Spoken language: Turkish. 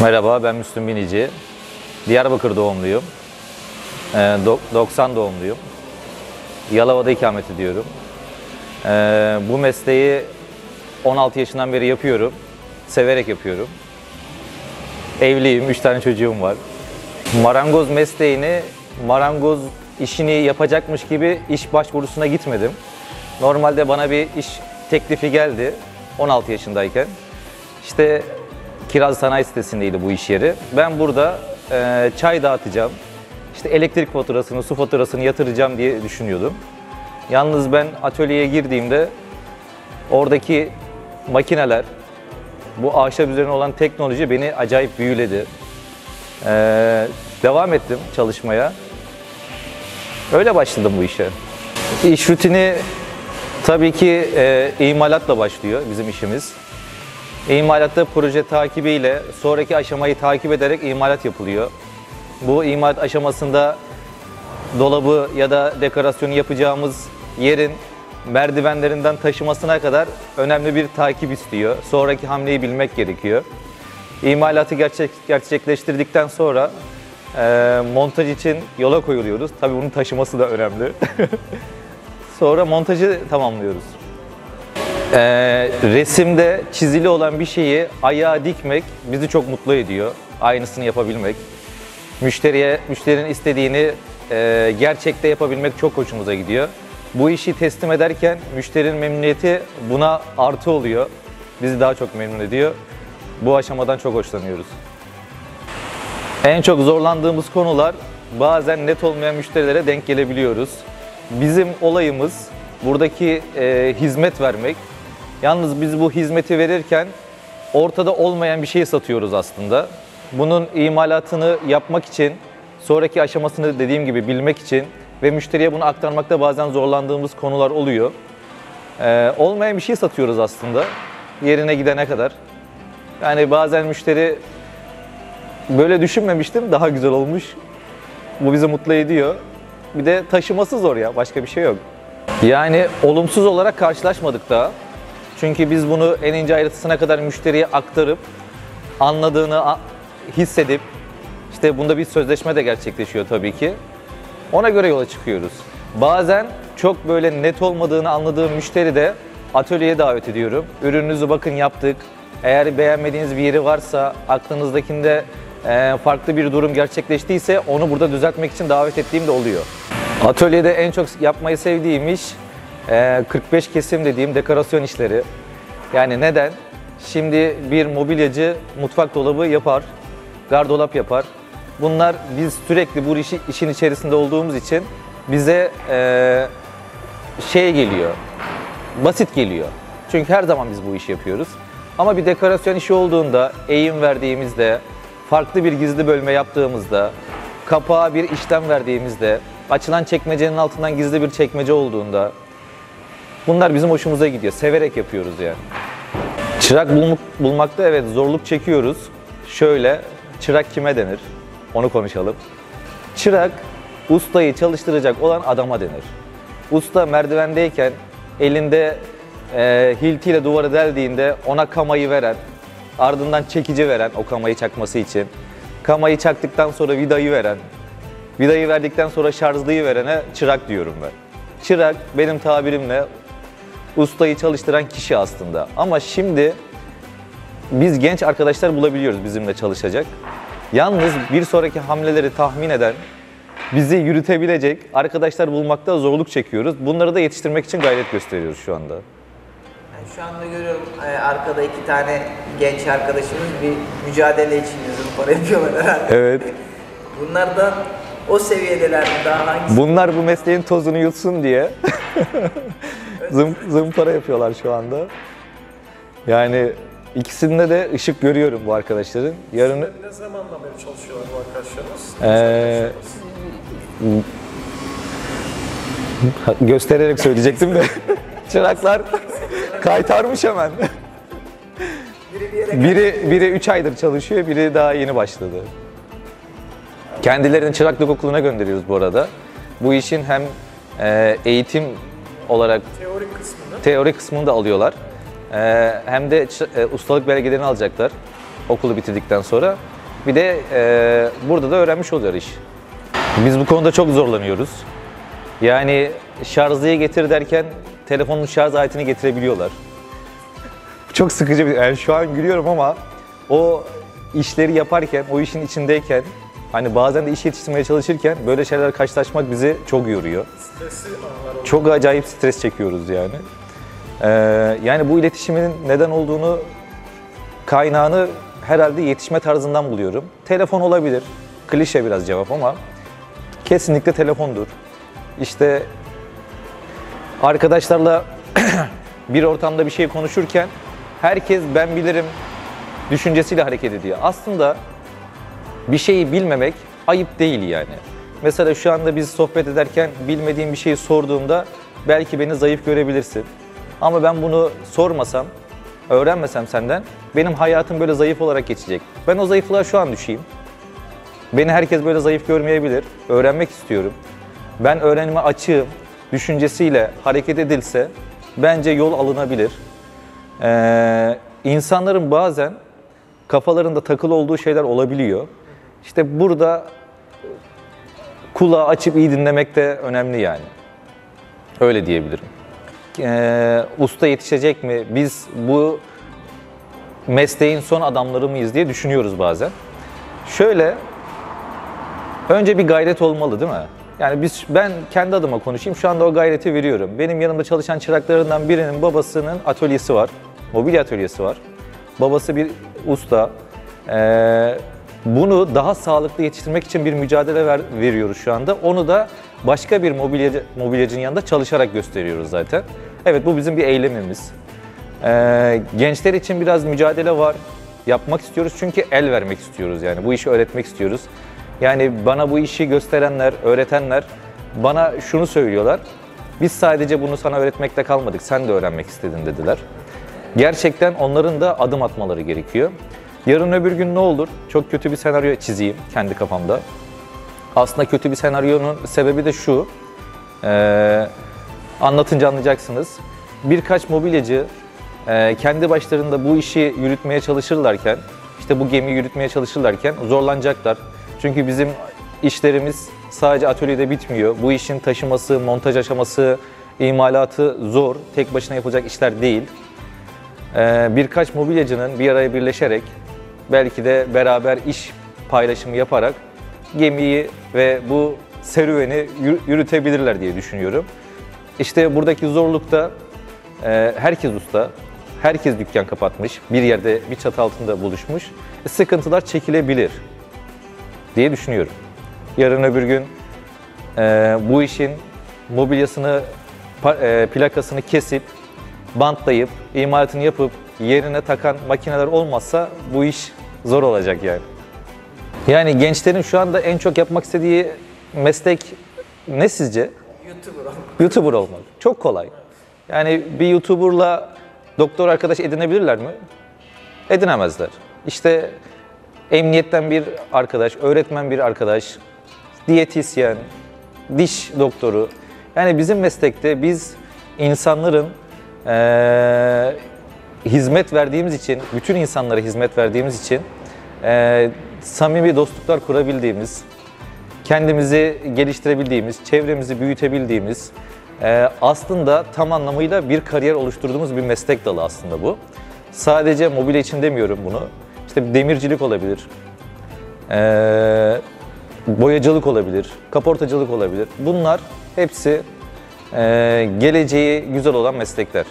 Merhaba, ben Müslüm Binici. Diyarbakır doğumluyum. Ee, do- 90 doğumluyum. Yalova'da ikamet ediyorum. Ee, bu mesleği 16 yaşından beri yapıyorum. Severek yapıyorum. Evliyim, 3 tane çocuğum var. Marangoz mesleğini, marangoz işini yapacakmış gibi iş başvurusuna gitmedim. Normalde bana bir iş teklifi geldi 16 yaşındayken. İşte Kiraz Sanayi sitesindeydi bu iş yeri. Ben burada e, çay dağıtacağım. İşte elektrik faturasını, su faturasını yatıracağım diye düşünüyordum. Yalnız ben atölyeye girdiğimde oradaki makineler, bu ahşap üzerine olan teknoloji beni acayip büyüledi. Ee, devam ettim çalışmaya. Öyle başladım bu işe. İş rutini tabii ki e, imalatla başlıyor bizim işimiz. İmalatta proje takibiyle sonraki aşamayı takip ederek imalat yapılıyor. Bu imalat aşamasında dolabı ya da dekorasyonu yapacağımız yerin merdivenlerinden taşımasına kadar önemli bir takip istiyor. Sonraki hamleyi bilmek gerekiyor. İmalatı gerçek, gerçekleştirdikten sonra e, montaj için yola koyuluyoruz. Tabii bunun taşıması da önemli. sonra montajı tamamlıyoruz. E, resimde çizili olan bir şeyi ayağa dikmek bizi çok mutlu ediyor. Aynısını yapabilmek. Müşteriye, müşterinin istediğini e, gerçekte yapabilmek çok hoşumuza gidiyor. Bu işi teslim ederken müşterinin memnuniyeti buna artı oluyor. Bizi daha çok memnun ediyor. Bu aşamadan çok hoşlanıyoruz. En çok zorlandığımız konular bazen net olmayan müşterilere denk gelebiliyoruz. Bizim olayımız buradaki e, hizmet vermek. Yalnız biz bu hizmeti verirken ortada olmayan bir şeyi satıyoruz aslında. Bunun imalatını yapmak için, sonraki aşamasını dediğim gibi bilmek için ve müşteriye bunu aktarmakta bazen zorlandığımız konular oluyor. Ee, olmayan bir şey satıyoruz aslında yerine gidene kadar. Yani bazen müşteri böyle düşünmemiştim daha güzel olmuş. Bu bizi mutlu ediyor. Bir de taşıması zor ya başka bir şey yok. Yani olumsuz olarak karşılaşmadık daha. Çünkü biz bunu en ince ayrıntısına kadar müşteriye aktarıp anladığını hissedip işte bunda bir sözleşme de gerçekleşiyor tabii ki. Ona göre yola çıkıyoruz. Bazen çok böyle net olmadığını anladığım müşteri de atölyeye davet ediyorum. Ürününüzü bakın yaptık. Eğer beğenmediğiniz bir yeri varsa, aklınızdakinde e, farklı bir durum gerçekleştiyse onu burada düzeltmek için davet ettiğim de oluyor. Atölyede en çok yapmayı sevdiğim iş 45 kesim dediğim dekorasyon işleri. Yani neden? Şimdi bir mobilyacı mutfak dolabı yapar, gardolap yapar. Bunlar biz sürekli bu işi, işin içerisinde olduğumuz için bize e, şey geliyor, basit geliyor. Çünkü her zaman biz bu işi yapıyoruz. Ama bir dekorasyon işi olduğunda, eğim verdiğimizde, farklı bir gizli bölme yaptığımızda, kapağa bir işlem verdiğimizde, açılan çekmecenin altından gizli bir çekmece olduğunda, bunlar bizim hoşumuza gidiyor. Severek yapıyoruz yani. Çırak bulmak, bulmakta evet zorluk çekiyoruz. Şöyle, çırak kime denir? Onu konuşalım. Çırak, ustayı çalıştıracak olan adama denir. Usta merdivendeyken elinde e, hiltiyle duvarı deldiğinde ona kamayı veren, ardından çekici veren o kamayı çakması için, kamayı çaktıktan sonra vidayı veren, vidayı verdikten sonra şarjlıyı verene çırak diyorum ben. Çırak benim tabirimle ustayı çalıştıran kişi aslında. Ama şimdi biz genç arkadaşlar bulabiliyoruz bizimle çalışacak. Yalnız bir sonraki hamleleri tahmin eden, bizi yürütebilecek arkadaşlar bulmakta zorluk çekiyoruz. Bunları da yetiştirmek için gayret gösteriyoruz şu anda. Yani şu anda görüyorum e, arkada iki tane genç arkadaşımız bir mücadele için zımpara yapıyorlar herhalde. Evet. Bunlar da o seviyedeler mi? Daha hangisi? Bunlar bu mesleğin tozunu yutsun diye zım, zımpara yapıyorlar şu anda. Yani ikisinde de ışık görüyorum bu arkadaşların. Yarın Ne zamandan beri çalışıyorlar bu arkadaşlarımız? Ee, göstererek söyleyecektim de çıraklar kaytarmış hemen. Biri biri 3 aydır çalışıyor, biri daha yeni başladı. Kendilerini çıraklık okuluna gönderiyoruz bu arada. Bu işin hem e, eğitim olarak Teorik kısmında teori kısmını da alıyorlar. E, hem de e, ustalık belgelerini alacaklar. okulu bitirdikten sonra. Bir de e, burada da öğrenmiş oluyor iş. Biz bu konuda çok zorlanıyoruz. Yani şarjlıya getir derken telefonun şarj aletini getirebiliyorlar. Çok sıkıcı bir, yani şu an gülüyorum ama o işleri yaparken, o işin içindeyken, hani bazen de iş yetiştirmeye çalışırken böyle şeyler karşılaşmak bizi çok yoruyor. Oluyor. Çok acayip stres çekiyoruz yani. Ee, yani bu iletişimin neden olduğunu, kaynağını herhalde yetişme tarzından buluyorum. Telefon olabilir, klişe biraz cevap ama kesinlikle telefondur. İşte arkadaşlarla bir ortamda bir şey konuşurken herkes ben bilirim düşüncesiyle hareket ediyor. Aslında bir şeyi bilmemek ayıp değil yani. Mesela şu anda biz sohbet ederken bilmediğim bir şeyi sorduğumda belki beni zayıf görebilirsin. Ama ben bunu sormasam, öğrenmesem senden benim hayatım böyle zayıf olarak geçecek. Ben o zayıflığa şu an düşeyim. Beni herkes böyle zayıf görmeyebilir. Öğrenmek istiyorum. Ben öğrenime açığım. Düşüncesiyle hareket edilse bence yol alınabilir. Ee, insanların bazen kafalarında takılı olduğu şeyler olabiliyor. İşte burada kulağı açıp iyi dinlemek de önemli yani. Öyle diyebilirim. Ee, usta yetişecek mi? Biz bu mesleğin son adamları mıyız diye düşünüyoruz bazen. Şöyle, önce bir gayret olmalı değil mi? Yani biz ben kendi adıma konuşayım. Şu anda o gayreti veriyorum. Benim yanımda çalışan çıraklarından birinin babasının atölyesi var. Mobilya atölyesi var. Babası bir usta. Ee, bunu daha sağlıklı yetiştirmek için bir mücadele ver, veriyoruz şu anda. Onu da başka bir mobilyacı, mobilyacının yanında çalışarak gösteriyoruz zaten. Evet bu bizim bir eylemimiz. Ee, gençler için biraz mücadele var. Yapmak istiyoruz çünkü el vermek istiyoruz yani. Bu işi öğretmek istiyoruz. Yani bana bu işi gösterenler, öğretenler bana şunu söylüyorlar. Biz sadece bunu sana öğretmekte kalmadık, sen de öğrenmek istedin dediler. Gerçekten onların da adım atmaları gerekiyor. Yarın öbür gün ne olur? Çok kötü bir senaryo çizeyim kendi kafamda. Aslında kötü bir senaryonun sebebi de şu. Ee, anlatınca anlayacaksınız. Birkaç mobilyacı e, kendi başlarında bu işi yürütmeye çalışırlarken, işte bu gemiyi yürütmeye çalışırlarken zorlanacaklar. Çünkü bizim işlerimiz sadece atölyede bitmiyor. Bu işin taşıması, montaj aşaması, imalatı zor. Tek başına yapılacak işler değil. Ee, birkaç mobilyacının bir araya birleşerek belki de beraber iş paylaşımı yaparak gemiyi ve bu serüveni yürü- yürütebilirler diye düşünüyorum. İşte buradaki zorlukta e, herkes usta, herkes dükkan kapatmış, bir yerde bir çatı altında buluşmuş. E, sıkıntılar çekilebilir diye düşünüyorum. Yarın öbür gün e, bu işin mobilyasını, e, plakasını kesip, bantlayıp, imalatını yapıp yerine takan makineler olmazsa bu iş zor olacak yani. Yani gençlerin şu anda en çok yapmak istediği meslek ne sizce? YouTuber olmak. YouTuber olmak. Çok kolay. Yani bir YouTuber'la doktor arkadaş edinebilirler mi? Edinemezler. İşte emniyetten bir arkadaş, öğretmen bir arkadaş, diyetisyen, diş doktoru. Yani bizim meslekte biz insanların eee, hizmet verdiğimiz için, bütün insanlara hizmet verdiğimiz için eee, samimi dostluklar kurabildiğimiz, kendimizi geliştirebildiğimiz, çevremizi büyütebildiğimiz, e, aslında tam anlamıyla bir kariyer oluşturduğumuz bir meslek dalı aslında bu. Sadece mobilya için demiyorum bunu. İşte demircilik olabilir, e, boyacılık olabilir, kaportacılık olabilir. Bunlar hepsi e, geleceği güzel olan meslekler.